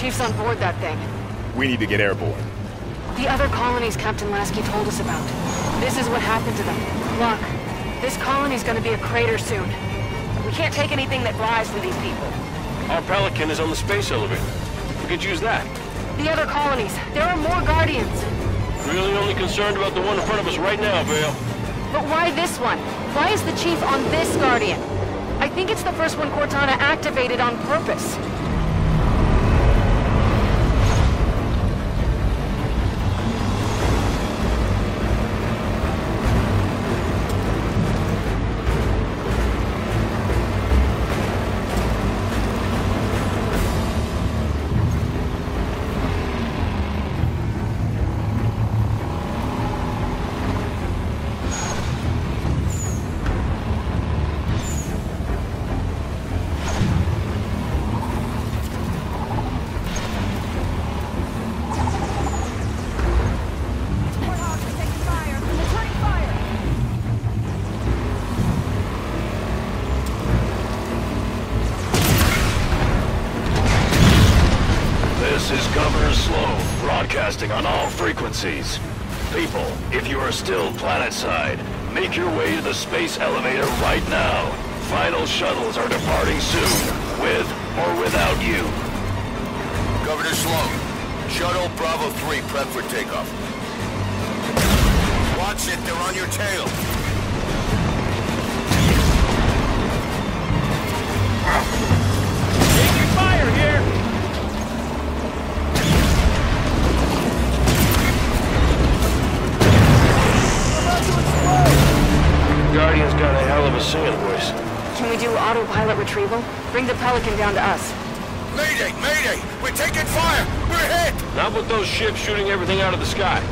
Chief's on board that thing. We need to get airborne. The other colonies Captain Lasky told us about. This is what happened to them. Look, this colony's gonna be a crater soon. We can't take anything that flies from these people. Our Pelican is on the space elevator. We could use that. The other colonies, there are more Guardians. Really only concerned about the one in front of us right now, Vale. But why this one? Why is the Chief on this Guardian? I think it's the first one Cortana activated on purpose. Broadcasting on all frequencies. People, if you are still planetside, make your way to the space elevator right now. Final shuttles are departing soon, with or without you. Governor Sloan, Shuttle Bravo 3 prep for takeoff. Watch it, they're on your tail. Autopilot? Bring the Pelican down to us. Mayday, mayday! We're taking fire! We're hit! Not with those ships shooting everything out of the sky.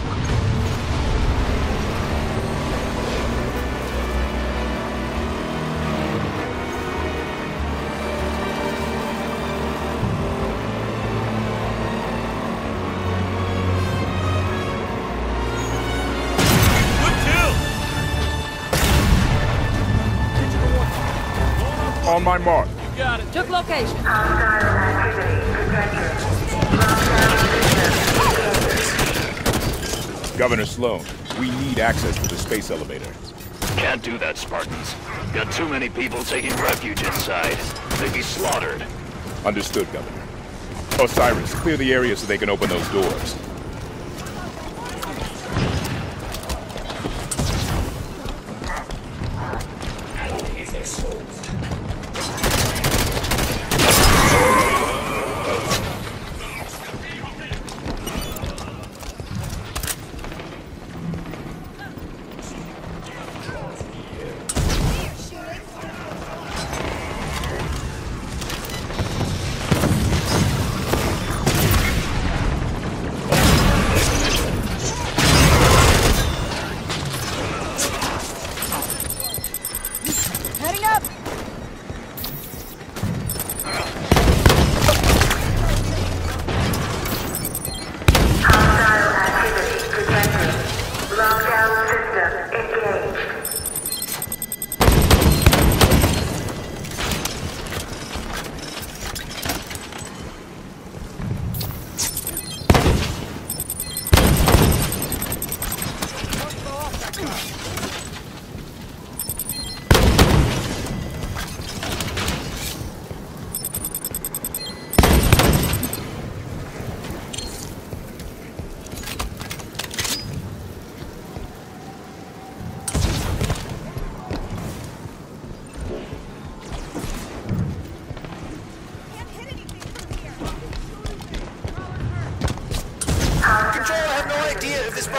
On my mark. Took location. Governor Sloan, we need access to the space elevator. Can't do that, Spartans. Got too many people taking refuge inside. They'd be slaughtered. Understood, Governor. Osiris, clear the area so they can open those doors.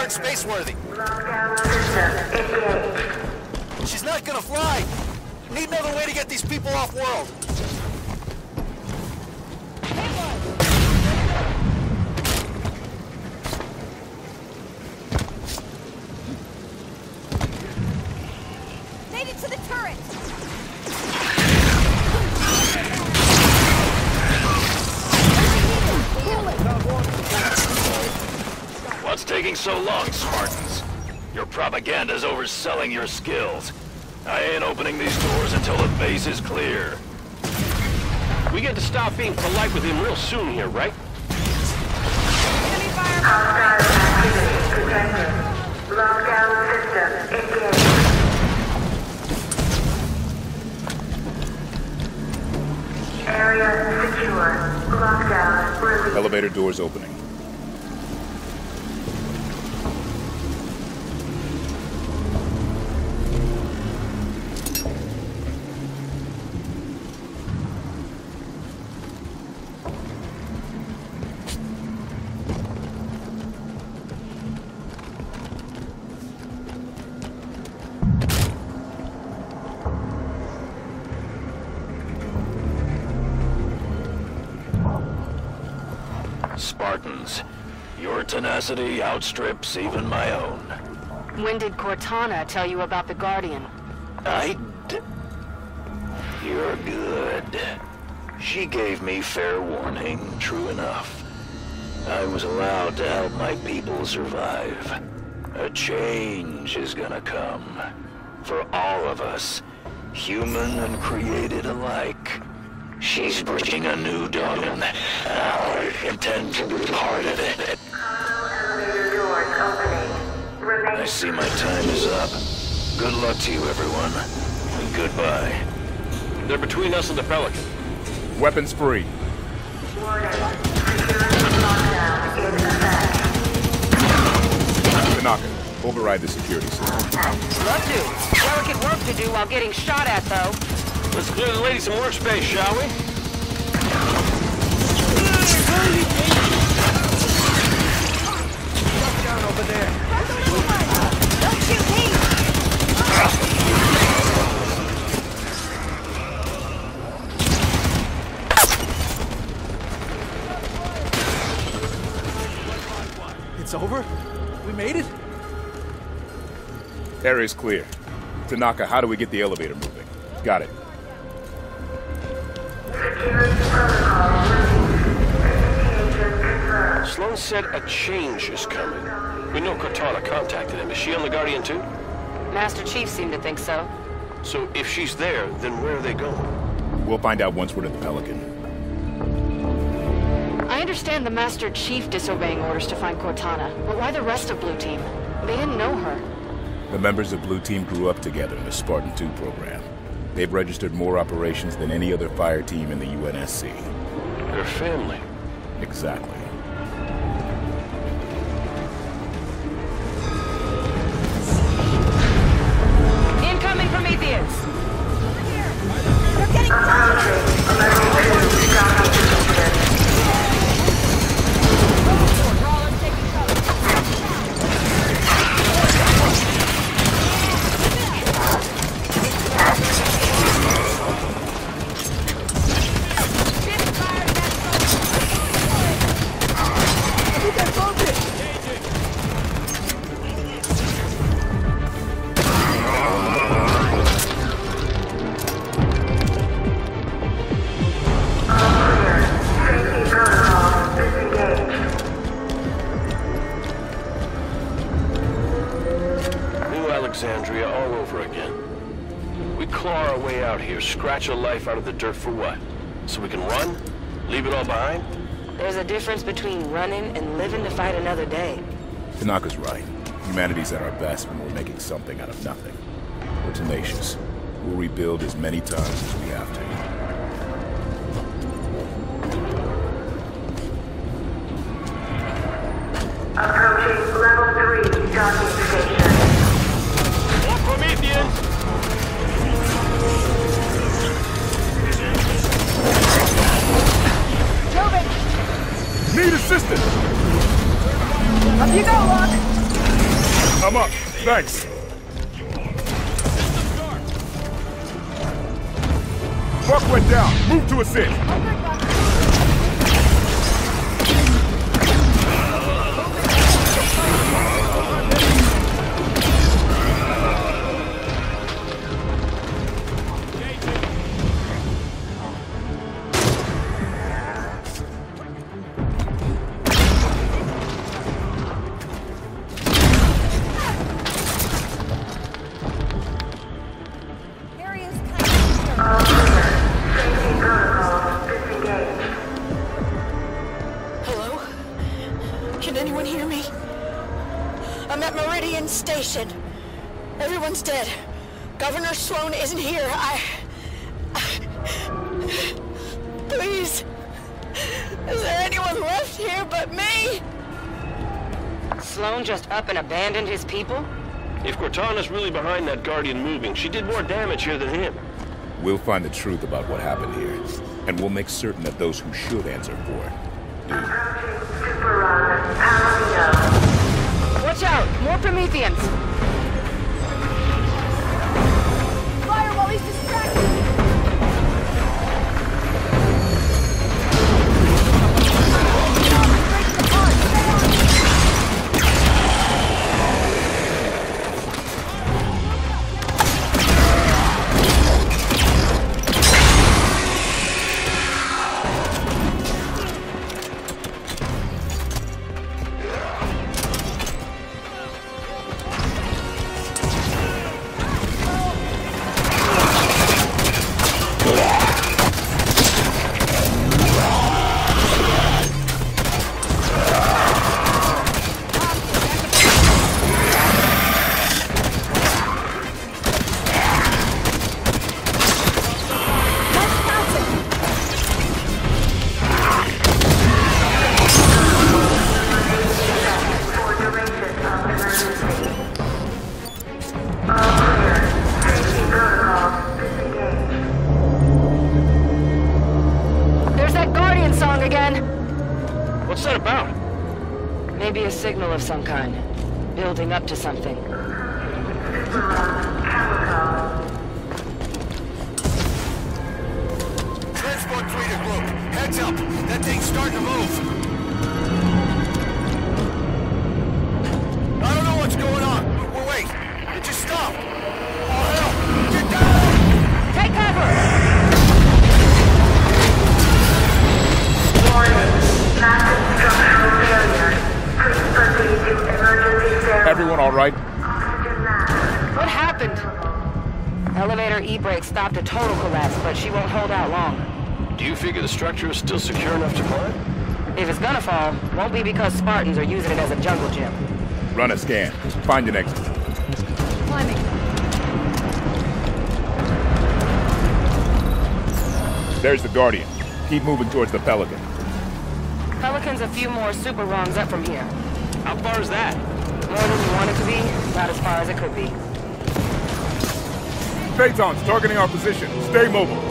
This spaceworthy. She's not gonna fly. Need another way to get these people off world. So long, Spartans? Your propaganda's overselling your skills. I ain't opening these doors until the base is clear. We get to stop being polite with him real soon here, right? Enemy fire! Lockdown system engaged. Area secure. Lockdown. Elevator doors opening. Spartans, your tenacity outstrips even my own. When did Cortana tell you about the Guardian? I d- You're good. She gave me fair warning, true enough. I was allowed to help my people survive. A change is gonna come. For all of us, human and created alike. She's bringing a new dawn. I intend to be part of it. Elevator doors opening. I see my time is up. Good luck to you, everyone. And goodbye. They're between us and the Pelican. Weapons free. warning. Security lockdown in effect. Tanaka, override the security system. Love to. Delicate work to do while getting shot at, though. Let's clear the lady some workspace, shall we? Don't shoot me! It's over? We made it? Area's clear. Tanaka, how do we get the elevator moving? Got it. Said a change is coming. We know Cortana contacted him. Is she on the Guardian too? Master Chief seemed to think so. So if she's there, then where are they going? We'll find out once we're at the Pelican. I understand the Master Chief disobeying orders to find Cortana, but why the rest of Blue Team? They didn't know her. The members of Blue Team grew up together in the Spartan 2 program. They've registered more operations than any other fire team in the UNSC. Her family. Exactly. Alexandria all over again. We claw our way out here, scratch a life out of the dirt for what? So we can run? Leave it all behind? There's a difference between running and living to fight another day. Tanaka's right. Humanity's at our best when we're making something out of nothing. We're tenacious. We'll rebuild as many times as we Thanks. Buck went down. Move to assist. Sloan isn't here. I... Please. Is there anyone left here but me? Sloan just up and abandoned his people? If Cortana's really behind that Guardian moving, she did more damage here than him. We'll find the truth about what happened here, and we'll make certain that those who should answer for it do. Super Watch out! More Prometheans! To something. Transport 3 to group. Heads up. That thing's starting to move. Emergency service. Everyone all right? What happened? Elevator E-brake stopped a total collapse, but she won't hold out long. Do you figure the structure is still secure enough to climb? If it's gonna fall, won't be because Spartans are using it as a jungle gym. Run a scan. Find an exit. Climbing. There's the Guardian. Keep moving towards the Pelican. Pelican's a few more super rungs up from here. How far is that? More than you want it to be, about as far as it could be. Phaeton's targeting our position. Stay mobile.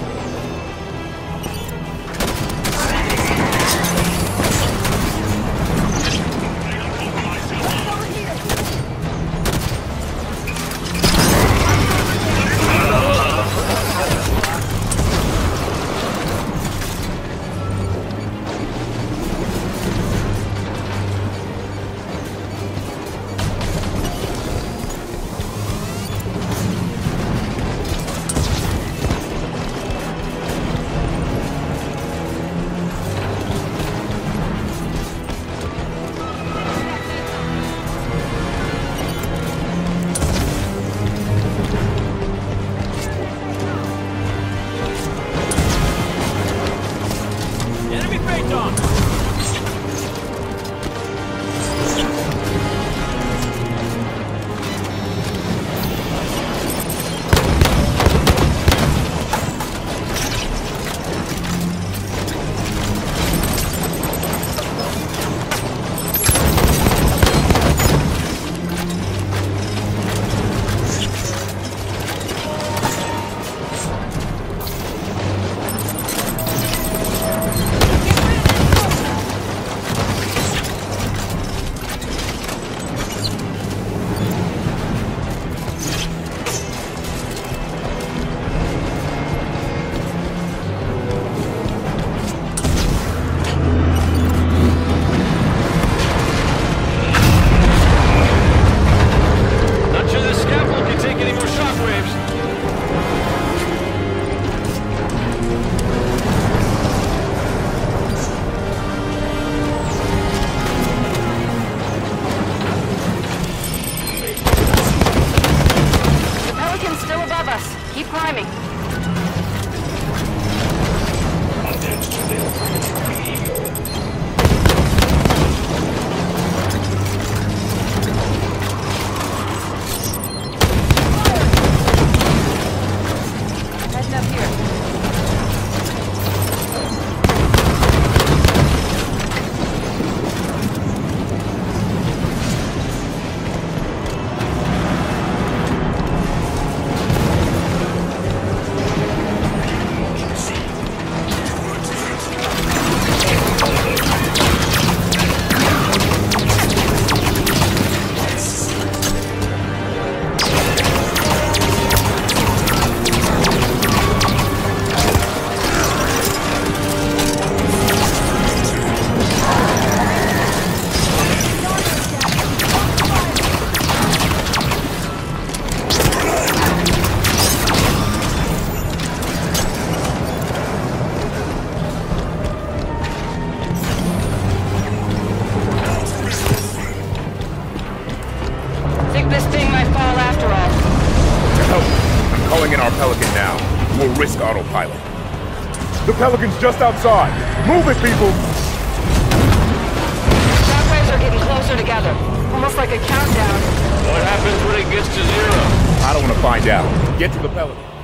Autopilot. The Pelican's just outside. Move it, people! Shockwaves are getting closer together. Almost like a countdown. What happens when it gets to zero? I don't want to find out. Get to the Pelican.